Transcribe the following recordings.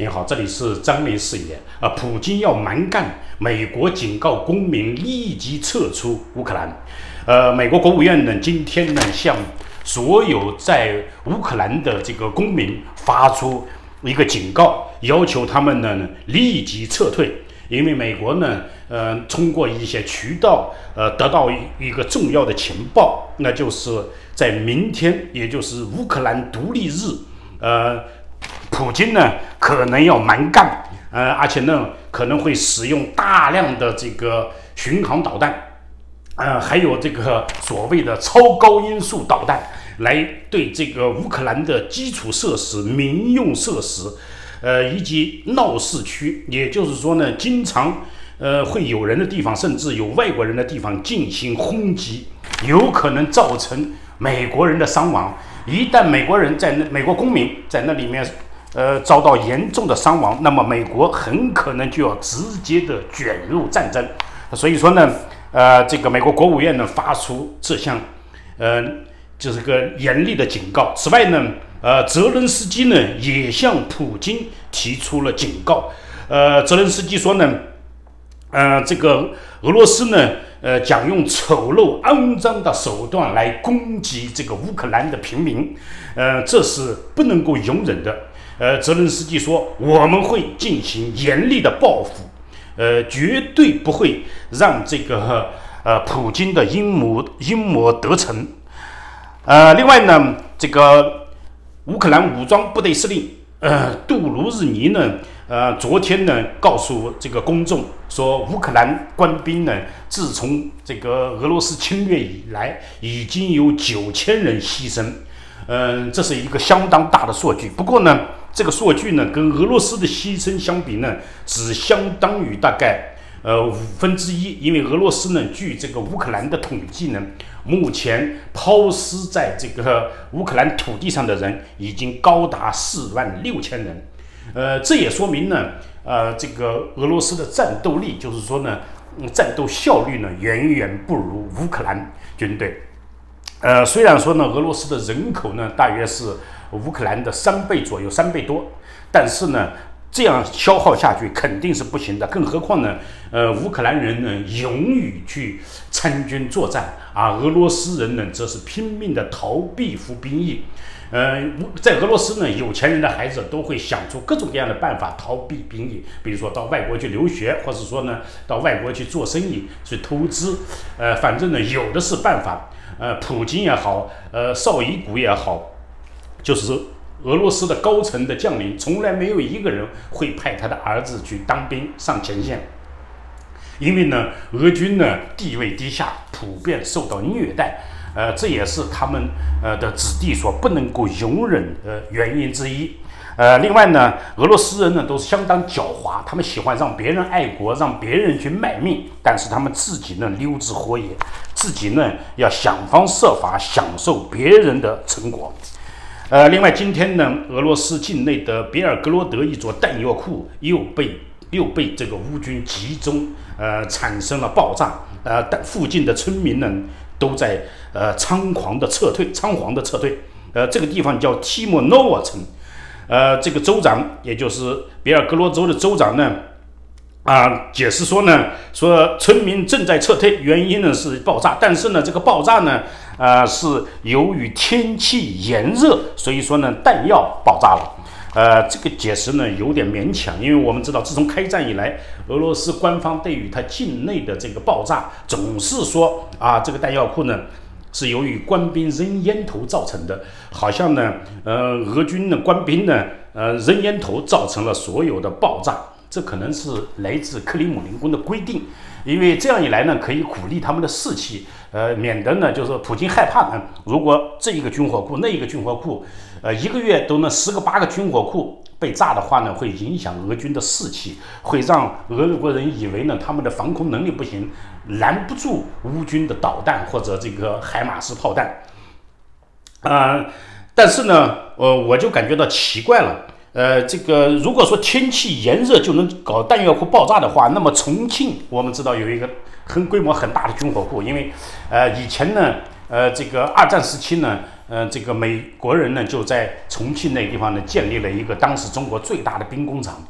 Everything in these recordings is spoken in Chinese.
您好，这里是张明视野。啊，普京要蛮干，美国警告公民立即撤出乌克兰。呃，美国国务院呢，今天呢，向所有在乌克兰的这个公民发出一个警告，要求他们呢立即撤退。因为美国呢，呃，通过一些渠道，呃，得到一个重要的情报，那就是在明天，也就是乌克兰独立日，呃。普京呢可能要蛮干，呃，而且呢可能会使用大量的这个巡航导弹，呃，还有这个所谓的超高音速导弹，来对这个乌克兰的基础设施、民用设施，呃，以及闹市区，也就是说呢，经常呃会有人的地方，甚至有外国人的地方进行轰击，有可能造成美国人的伤亡。一旦美国人在那，美国公民在那里面。呃，遭到严重的伤亡，那么美国很可能就要直接的卷入战争。所以说呢，呃，这个美国国务院呢发出这项，呃，就是个严厉的警告。此外呢，呃，泽伦斯基呢也向普京提出了警告。呃，泽伦斯基说呢，呃，这个俄罗斯呢，呃，将用丑陋肮脏的手段来攻击这个乌克兰的平民，呃，这是不能够容忍的。呃，泽伦斯基说，我们会进行严厉的报复，呃，绝对不会让这个呃普京的阴谋阴谋得逞。呃，另外呢，这个乌克兰武装部队司令呃杜卢日尼呢，呃，昨天呢告诉这个公众说，乌克兰官兵呢，自从这个俄罗斯侵略以来，已经有九千人牺牲。嗯，这是一个相当大的数据。不过呢。这个数据呢，跟俄罗斯的牺牲相比呢，只相当于大概呃五分之一。因为俄罗斯呢，据这个乌克兰的统计呢，目前抛尸在这个乌克兰土地上的人已经高达四万六千人。呃，这也说明呢，呃，这个俄罗斯的战斗力，就是说呢，战斗效率呢，远远不如乌克兰军队。呃，虽然说呢，俄罗斯的人口呢，大约是。乌克兰的三倍左右，三倍多，但是呢，这样消耗下去肯定是不行的。更何况呢，呃，乌克兰人呢勇于去参军作战，而俄罗斯人呢则是拼命的逃避服兵役。呃，在俄罗斯呢，有钱人的孩子都会想出各种各样的办法逃避兵役，比如说到外国去留学，或者说呢到外国去做生意、去投资。呃，反正呢有的是办法。呃，普京也好，呃，绍伊古也好。就是俄罗斯的高层的将领，从来没有一个人会派他的儿子去当兵上前线，因为呢，俄军呢地位低下，普遍受到虐待，呃，这也是他们呃的子弟所不能够容忍的原因之一。呃，另外呢，俄罗斯人呢都是相当狡猾，他们喜欢让别人爱国，让别人去卖命，但是他们自己呢溜之火也，自己呢要想方设法享受别人的成果。呃，另外今天呢，俄罗斯境内的别尔格罗德一座弹药库又被又被这个乌军集中，呃，产生了爆炸，呃，但附近的村民呢都在呃仓皇的撤退，仓皇的撤退。呃，这个地方叫提莫诺沃城，呃，这个州长也就是比尔格罗州的州长呢。啊，解释说呢，说村民正在撤退，原因呢是爆炸，但是呢，这个爆炸呢，呃，是由于天气炎热，所以说呢，弹药爆炸了。呃，这个解释呢有点勉强，因为我们知道，自从开战以来，俄罗斯官方对于它境内的这个爆炸，总是说啊，这个弹药库呢是由于官兵扔烟头造成的，好像呢，呃，俄军的官兵呢，呃，扔烟头造成了所有的爆炸。这可能是来自克里姆林宫的规定，因为这样一来呢，可以鼓励他们的士气，呃，免得呢，就是普京害怕呢。如果这一个军火库、那一个军火库，呃，一个月都能十个八个军火库被炸的话呢，会影响俄军的士气，会让俄国人以为呢，他们的防空能力不行，拦不住乌军的导弹或者这个海马斯炮弹。啊，但是呢，呃，我就感觉到奇怪了。呃，这个如果说天气炎热就能搞弹药库爆炸的话，那么重庆我们知道有一个很规模很大的军火库，因为呃以前呢，呃这个二战时期呢，呃，这个美国人呢就在重庆那个地方呢建立了一个当时中国最大的兵工厂，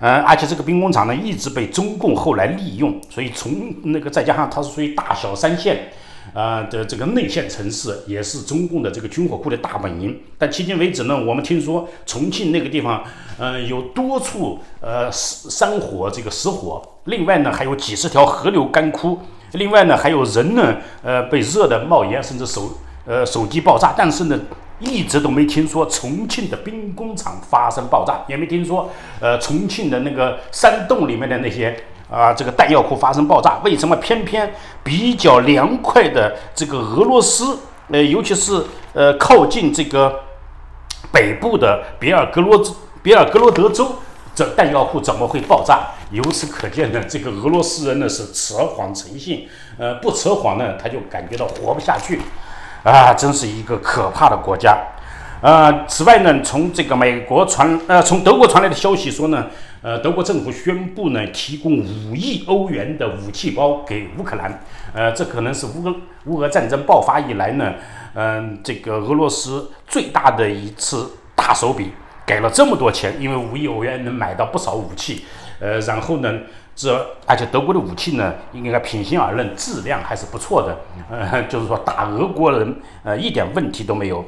嗯，而且这个兵工厂呢一直被中共后来利用，所以从那个再加上它是属于大小三线。啊的这个内线城市也是中共的这个军火库的大本营，但迄今为止呢，我们听说重庆那个地方，呃，有多处呃山火这个失火，另外呢还有几十条河流干枯，另外呢还有人呢呃被热的冒烟，甚至手呃手机爆炸，但是呢一直都没听说重庆的兵工厂发生爆炸，也没听说呃重庆的那个山洞里面的那些。啊，这个弹药库发生爆炸，为什么偏偏比较凉快的这个俄罗斯，呃，尤其是呃靠近这个北部的别尔格罗别尔格罗德州，这弹药库怎么会爆炸？由此可见呢，这个俄罗斯人呢是扯谎成性，呃，不扯谎呢他就感觉到活不下去，啊，真是一个可怕的国家。呃，此外呢，从这个美国传，呃，从德国传来的消息说呢，呃，德国政府宣布呢，提供五亿欧元的武器包给乌克兰，呃，这可能是乌俄乌俄战争爆发以来呢，嗯，这个俄罗斯最大的一次大手笔，给了这么多钱，因为五亿欧元能买到不少武器，呃，然后呢，这而且德国的武器呢，应该平心而论，质量还是不错的，呃，就是说打俄国人，呃，一点问题都没有。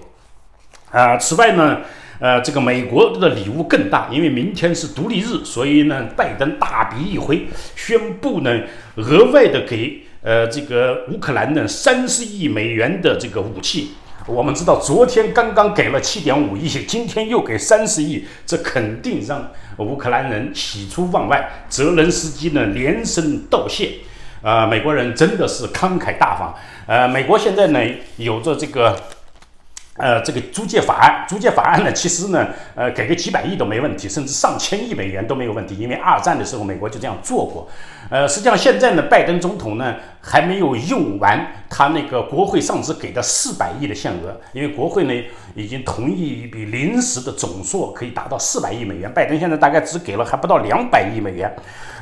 啊，此外呢，呃，这个美国的礼物更大，因为明天是独立日，所以呢，拜登大笔一挥，宣布呢，额外的给呃这个乌克兰呢三十亿美元的这个武器。我们知道，昨天刚刚给了七点五亿，今天又给三十亿，这肯定让乌克兰人喜出望外。泽连斯基呢连声道谢，啊，美国人真的是慷慨大方。呃，美国现在呢有着这个。呃，这个租借法案，租借法案呢，其实呢，呃，给个几百亿都没问题，甚至上千亿美元都没有问题，因为二战的时候美国就这样做过。呃，实际上现在呢，拜登总统呢还没有用完他那个国会上次给的四百亿的限额，因为国会呢已经同意一笔临时的总数可以达到四百亿美元，拜登现在大概只给了还不到两百亿美元。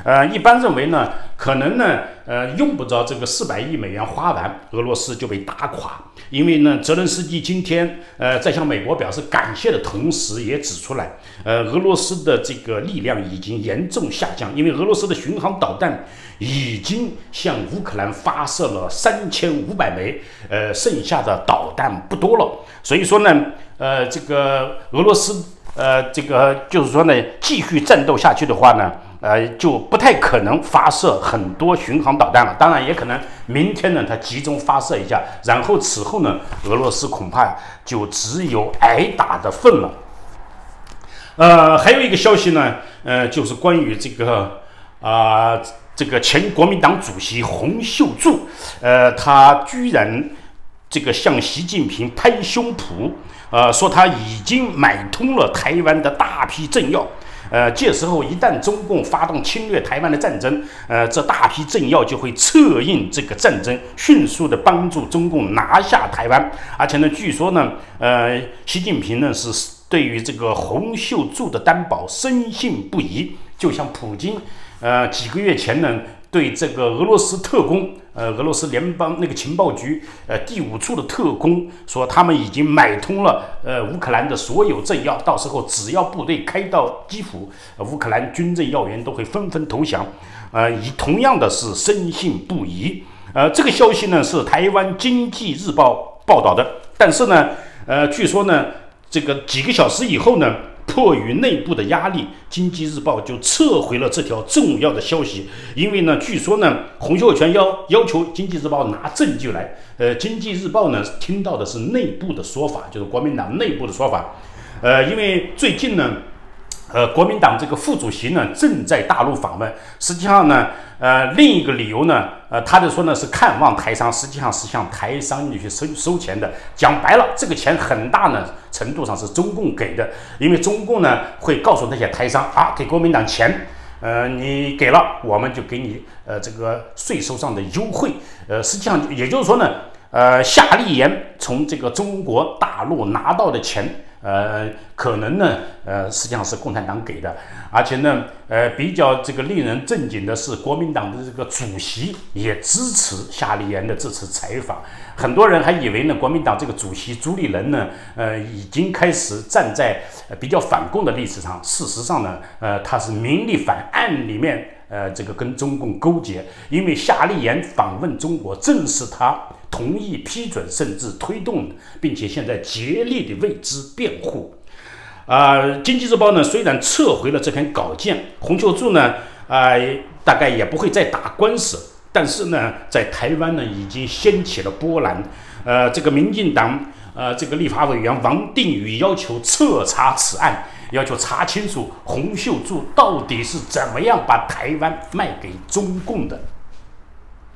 呃，一般认为呢，可能呢，呃，用不着这个四百亿美元花完，俄罗斯就被打垮。因为呢，泽连斯基今天呃在向美国表示感谢的同时，也指出来，呃，俄罗斯的这个力量已经严重下降，因为俄罗斯的巡航导弹已经向乌克兰发射了三千五百枚，呃，剩下的导弹不多了。所以说呢，呃，这个俄罗斯，呃，这个就是说呢，继续战斗下去的话呢。呃，就不太可能发射很多巡航导弹了。当然，也可能明天呢，它集中发射一下，然后此后呢，俄罗斯恐怕就只有挨打的份了。呃，还有一个消息呢，呃，就是关于这个啊，这个前国民党主席洪秀柱，呃，他居然这个向习近平拍胸脯，呃，说他已经买通了台湾的大批政要。呃，届时候一旦中共发动侵略台湾的战争，呃，这大批政要就会策应这个战争，迅速的帮助中共拿下台湾。而且呢，据说呢，呃，习近平呢是对于这个洪秀柱的担保深信不疑，就像普京，呃，几个月前呢。对这个俄罗斯特工，呃，俄罗斯联邦那个情报局，呃，第五处的特工说，他们已经买通了，呃，乌克兰的所有政要，到时候只要部队开到基辅，乌克兰军政要员都会纷纷投降，呃，以同样的是深信不疑，呃，这个消息呢是台湾经济日报报道的，但是呢，呃，据说呢，这个几个小时以后呢。迫于内部的压力，《经济日报》就撤回了这条重要的消息。因为呢，据说呢，洪秀全要要求《经济日报》拿证据来。呃，《经济日报》呢听到的是内部的说法，就是国民党内部的说法。呃，因为最近呢。呃，国民党这个副主席呢正在大陆访问。实际上呢，呃，另一个理由呢，呃，他就说呢是看望台商，实际上是向台商去收收钱的。讲白了，这个钱很大呢程度上是中共给的，因为中共呢会告诉那些台商啊，给国民党钱，呃，你给了，我们就给你呃这个税收上的优惠。呃，实际上也就是说呢，呃，夏立言从这个中国大陆拿到的钱。呃，可能呢，呃，实际上是共产党给的，而且呢，呃，比较这个令人震惊的是，国民党的这个主席也支持夏立言的这次采访。很多人还以为呢，国民党这个主席朱立伦呢，呃，已经开始站在比较反共的历史上。事实上呢，呃，他是明里反暗里面，呃，这个跟中共勾结。因为夏立言访问中国，正是他。同意批准甚至推动，并且现在竭力的为之辩护。啊，《经济日报》呢虽然撤回了这篇稿件，洪秀柱呢啊大概也不会再打官司，但是呢在台湾呢已经掀起了波澜。呃，这个民进党呃这个立法委员王定宇要求彻查此案，要求查清楚洪秀柱到底是怎么样把台湾卖给中共的。